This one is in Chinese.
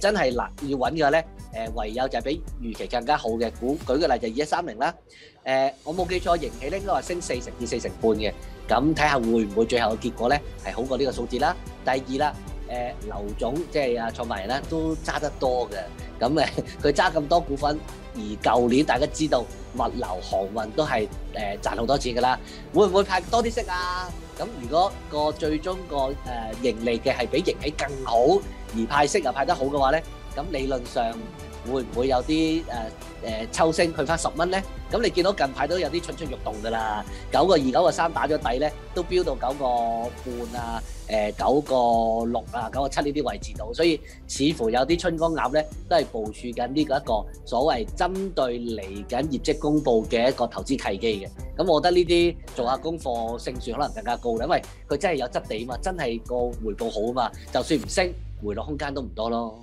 真係難要揾嘅咧，誒唯有就係比預期更加好嘅股。舉個例就二一三零啦，誒我冇記錯，盈起咧應該話升四成至四成半嘅，咁睇下會唔會最後嘅結果咧係好過呢個數字啦。第二啦，誒劉總即係啊創辦人咧都揸得多嘅，咁誒 佢揸咁多股份，而舊年大家知道物流航運都係誒賺好多錢㗎啦，會唔會派多啲息啊？咁如果個最終個誒盈利嘅係比盈起更好，而派息又派得好嘅話咧，咁理論上會唔會有啲誒誒抽升去翻十蚊咧？咁你見到近排都有啲蠢蠢欲動㗎啦，九個二、九個三打咗底咧，都飆到九個半啊，誒九個六啊、九個七呢啲位置度，所以似乎有啲春光鴨咧都係部署緊呢個一個所謂針對嚟緊業績公佈嘅一個投資契機嘅。咁我覺得呢啲做下功課勝算可能更加高啦，因為佢真係有質地啊嘛，真係個回報好啊嘛，就算唔升，回落空間都唔多咯。